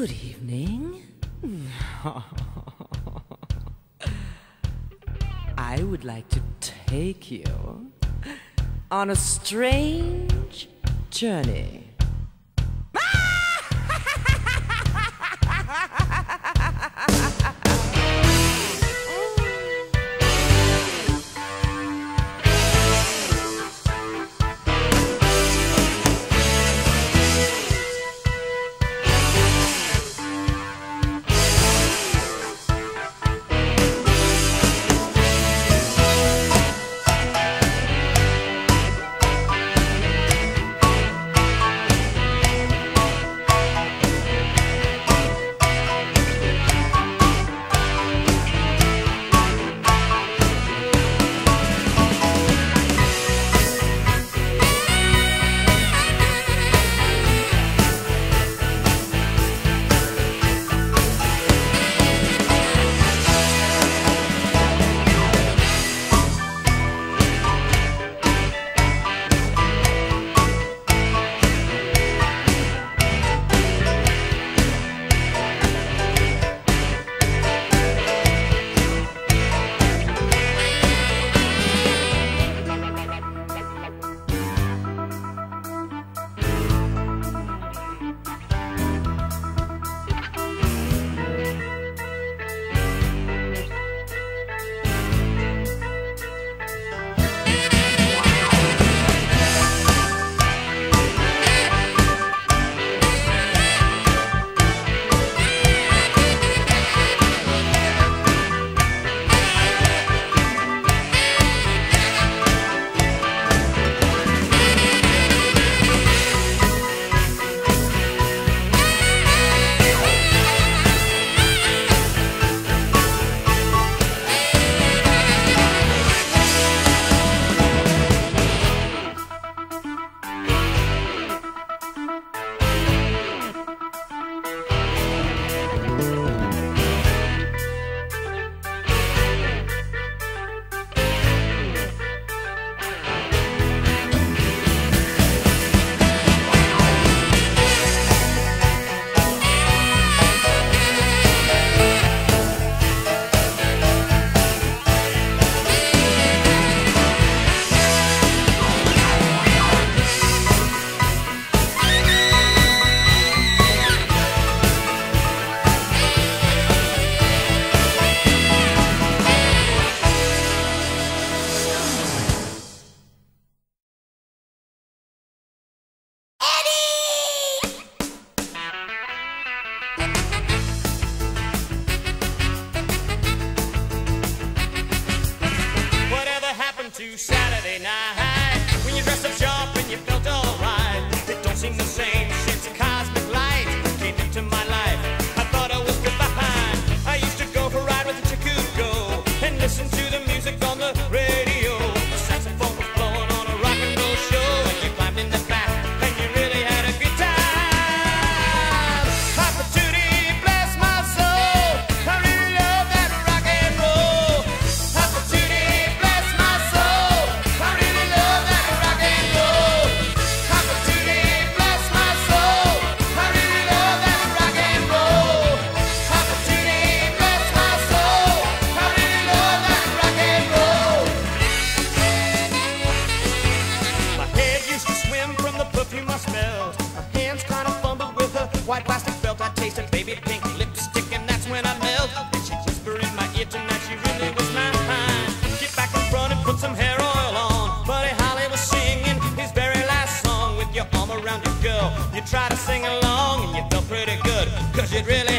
Good evening. I would like to take you on a strange journey. shot. white plastic belt I tasted baby pink lipstick and that's when I melt. And she whispered in my ear tonight she really was mine. Get back in front and put some hair oil on. Buddy Holly was singing his very last song With your arm around your girl. You try to sing along and you felt pretty good Cause you'd really